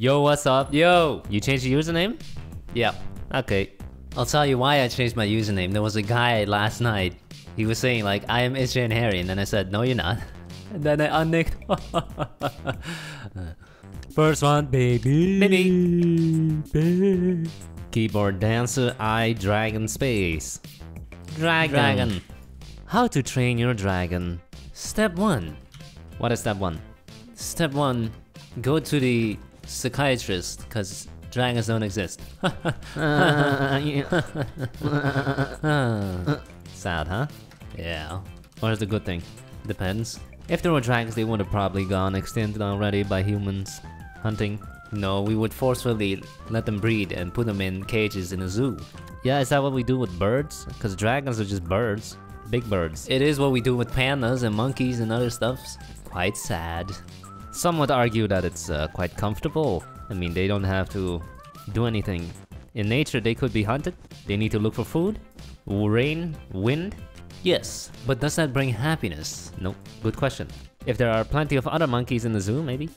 Yo, what's up? Yo! You changed your username? Yeah. Okay. I'll tell you why I changed my username. There was a guy last night. He was saying like, I am and Harry, and then I said, no you're not. And then I unnicked. First one, baby. Baby. baby. Keyboard dancer, I dragon space. Dragon. Dragon. How to train your dragon. Step 1. What is step one? Step 1. Go to the psychiatrist, because dragons don't exist. Sad, huh? yeah. Or is it a good thing? Depends. If there were dragons, they would have probably gone extinct already by humans hunting. No, we would forcefully let them breed and put them in cages in a zoo. Yeah, is that what we do with birds? Because dragons are just birds. Big birds. It is what we do with pandas and monkeys and other stuffs. Quite sad. Some would argue that it's uh, quite comfortable. I mean, they don't have to do anything. In nature, they could be hunted. They need to look for food, rain, wind. Yes, but does that bring happiness? Nope. Good question. If there are plenty of other monkeys in the zoo, maybe?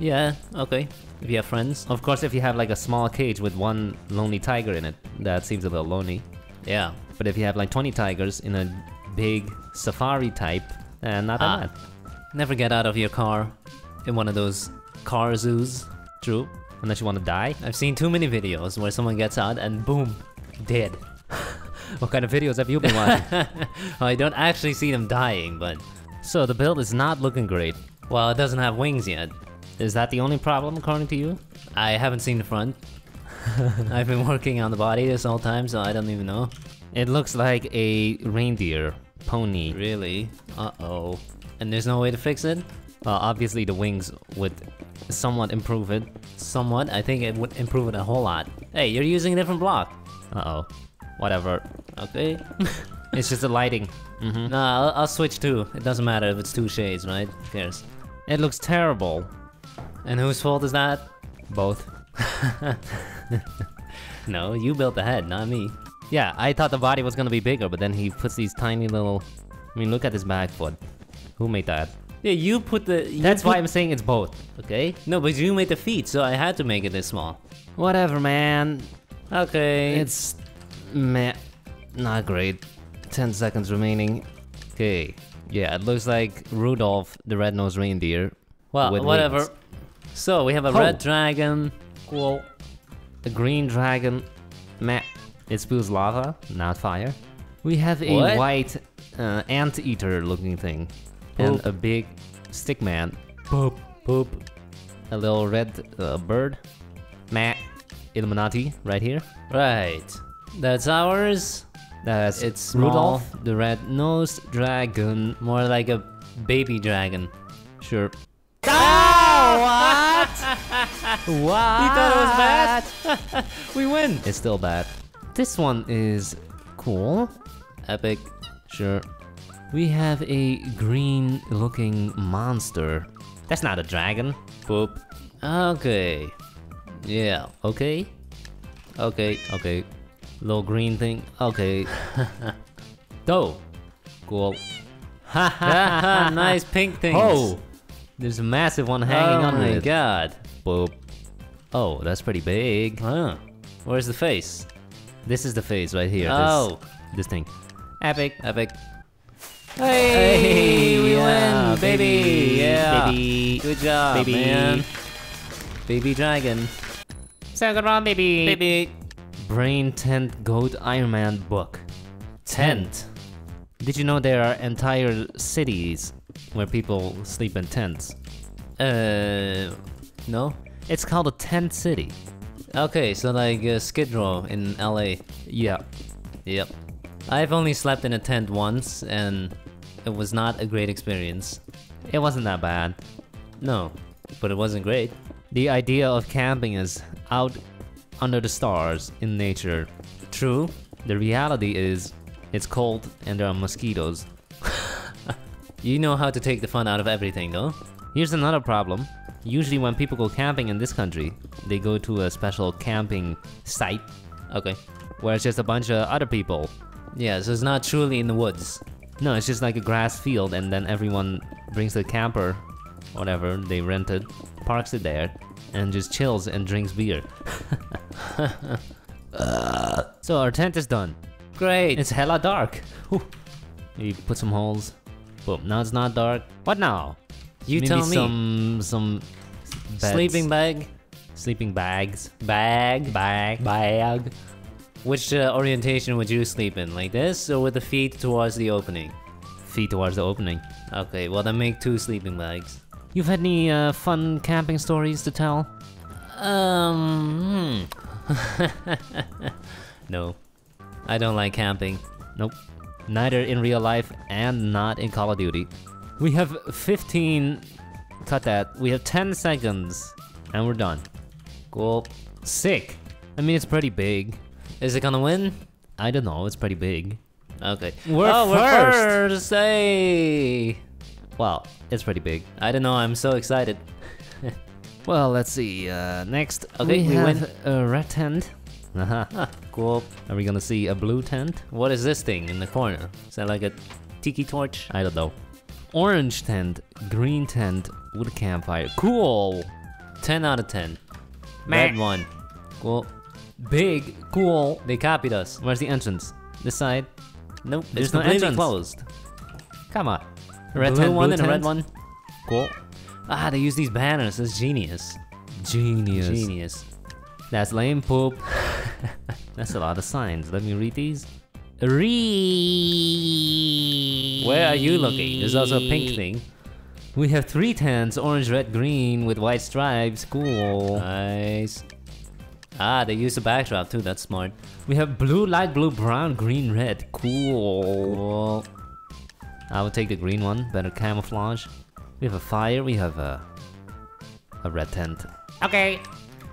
Yeah, okay. If you have friends. Of course, if you have like a small cage with one lonely tiger in it, that seems a little lonely. Yeah. But if you have like 20 tigers in a big safari type, not that Ah. bad. Never get out of your car in one of those car zoos. True. Unless you want to die. I've seen too many videos where someone gets out and boom, dead. What kind of videos have you been watching? I don't actually see them dying, but so the build is not looking great. well, it doesn't have wings yet. Is that the only problem according to you? I haven't seen the front. I've been working on the body this whole time, so I don't even know. It looks like a reindeer pony. Really? Uh-oh. And there's no way to fix it? Obviously the wings would somewhat improve it. Somewhat. I think it would improve it a whole lot. Hey, you're using a different block. Uh-oh. Whatever. Okay. It's just the lighting. hmm nah, I'll, I'll switch too. It doesn't matter if it's two shades, right? Who cares? It looks terrible. And whose fault is that? Both. No, you built the head, not me. Yeah, I thought the body was gonna be bigger, but then he puts these tiny little... I mean, look at his back foot. Who made that? Yeah, you put the. you That's why I'm saying it's both, okay? No, but you made the feet, so I had to make it this small. Whatever, man. Okay. It's... meh. Not great. 10 seconds remaining. Okay. Yeah, it looks like Rudolph the red-nosed reindeer. well, whatever. wings. So we have a Oh. red dragon. Cool. The green dragon. Meh. It spews lava, not fire. We have a What? white uh, anteater looking thing. And a big stick man. Poop, poop. A little red uh, bird. Meh. Illuminati right here. Right. That's ours. That's It's small. Rudolph the red-nosed dragon. More like a baby dragon. Sure. what? What? You thought it was bad? we win. It's still bad. This one is cool. Epic. Sure. We have a green looking monster. That's not a dragon. Poop. Okay. Yeah. Okay. Okay. Okay. Little green thing. Okay. Doe. Cool. Ha ha ha! nice pink thing. Oh! There's a massive one hanging oh on my it. god. Boop. Oh, that's pretty big. Huh. Where's the face? This is the face right here. Oh. This, this thing. Epic. Epic. Hey, hey we yeah, win, baby. Yeah. Baby. Good job, Baby. man. Baby dragon. Round, baby. Baby. Brain Tent Goat Iron Man book. Tent. Did you know there are entire cities where people sleep in tents? Uh, no. It's called a tent city. Okay, so like uh, Skid Row in LA. Yeah. Yep. I've only slept in a tent once, and it was not a great experience. It wasn't that bad. No, but it wasn't great. The idea of camping is out under the stars in nature. True. The reality is it's cold and there are mosquitoes. You know how to take the fun out of everything, though. Here's another problem. Usually when people go camping in this country, they go to a special camping site Okay. where it's just a bunch of other people. Yeah, so it's not truly in the woods. No, it's just like a grass field and then everyone brings a camper, whatever they rented, parks it there, and just chills and drinks beer. so our tent is done. Great. It's hella dark. Whew. You put some holes. Boom. Now it's not dark. What now? you Maybe tell me. some some beds. Sleeping bag. sleeping bags. Bag. Bag. Bag. Which uh, orientation would you sleep in? Like this or with the feet towards the opening? Feet towards the opening. Okay, well then make two sleeping bags. You've had any uh, fun camping stories to tell? Um. hmm. no. I don't like camping. Nope. Neither in real life and not in Call of Duty. We have 15. Cut that. We have 10 seconds and we're done. Cool. Sick. I mean, it's pretty big. Is it gonna win? I don't know. It's pretty big. Okay. We're oh, first. we're first. Hey. Well, it's pretty big. I don't know. I'm so excited. Well, let's see. Uh, next, Okay, we we have a red tent. Uh-huh. Ah, cool. Are we gonna see a blue tent? What is this thing in the corner? Is that like a tiki torch? I don't know. Orange tent, green tent wood campfire. Cool. 10 out of 10. Meh. Red one. Cool. Big. Cool. They copied us. Where's the entrance? This side? Nope. There's it's no completely entrance. closed. Come on. A red Blue tent one blue and a red one. Cool. Ah, they use these banners. That's genius. Genius. Genius. That's lame poop. That's a lot of signs. Let me read these. Read. Where are you looking? There's also a pink thing. We have three tents, orange, red, green, with white stripes. Cool. Nice. Ah, they use a backdrop too. That's smart. We have blue, light blue, brown, green, red. Cool. I will take the green one. Better camouflage. We have a fire. We have a a red tent. Okay.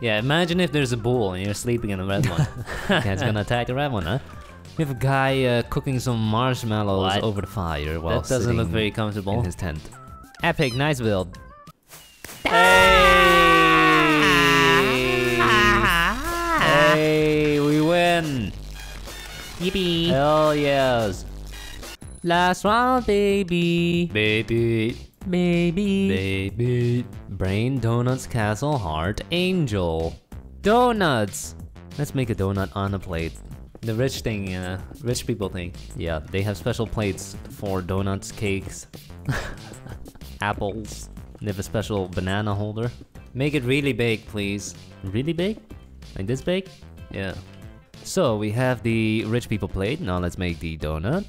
Yeah, imagine if there's a bull and you're sleeping in a red one. Yeah, it's gonna attack the red one, huh? We have a guy uh, cooking some marshmallows What? over the fire while that doesn't look very comfortable. in his tent. Epic, nice build. Hey, we win! Yippee! Hell yes, Last round, baby. baby, Baby. baby. Brain Donuts Castle Heart Angel. Donuts! Let's make a donut on a plate. The rich thing, uh, rich people thing. Yeah, they have special plates for donuts, cakes, apples. They have a special banana holder. Make it really big, please. Really big? Like this big? Yeah. So we have the rich people plate. Now let's make the donut.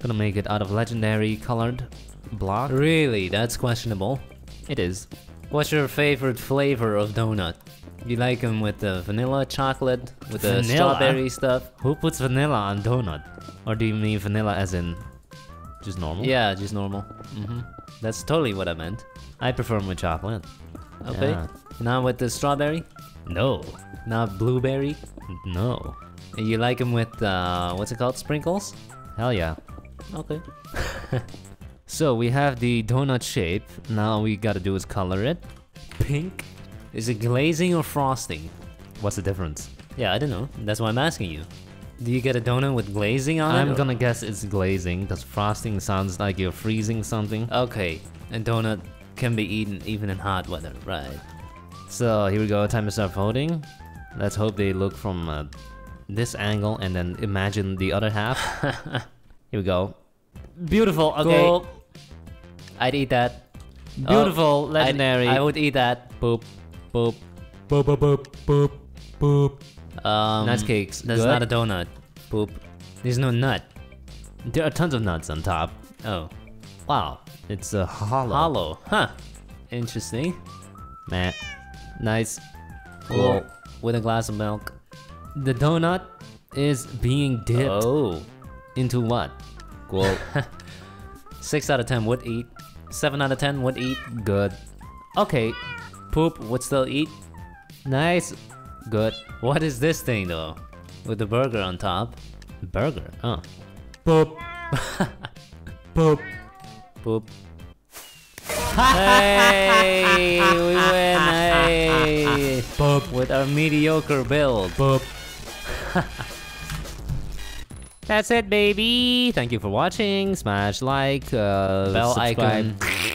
Gonna make it out of legendary colored block. Really, that's questionable. It is. What's your favorite flavor of donut? You like them with the vanilla chocolate, with the Vanilla? strawberry stuff? Who puts vanilla on donut? Or do you mean vanilla as in just normal? Yeah, just normal. hmm That's totally what I meant. I prefer 'em with chocolate. Okay. Yeah. Not with the strawberry? No. Not blueberry? No. You like them with, uh, what's it called? Sprinkles? Hell yeah. Okay. So we have the donut shape. Now we gotta do is color it. Pink. Is it glazing or frosting? What's the difference? Yeah, I don't know. That's why I'm asking you. Do you get a donut with glazing on it? I'm gonna guess it's glazing because frosting sounds like you're freezing something. Okay. and donut can be eaten even in hot weather, right? So here we go. Time to start voting. Let's hope they look from uh, this angle and then imagine the other half. here we go. Beautiful. Okay. Cool. I'd eat that. Beautiful. I'd- legendary. I would eat that. boop. Boop. Boop. Boop. Boop. Boop. Boop. Um, Nice cakes. That's Good. not a donut. Poop. There's no nut. There are tons of nuts on top. Oh. Wow. It's a hollow. Hollow. Huh. Interesting. Man. Nice. Cool. Cool. With a glass of milk. The donut is being dipped Oh. into what? Cool. 6 out of 10 would eat. 7 out of 10 would eat. Good. Okay. Poop would still eat. Nice. Good. What is this thing though? With the burger on top. Burger. Oh. Boop. Boop. Hey, we win. Hey. Boop. With our mediocre build. Boop. That's it, baby. Thank you for watching. Smash like, uh, Bell subscribe. icon.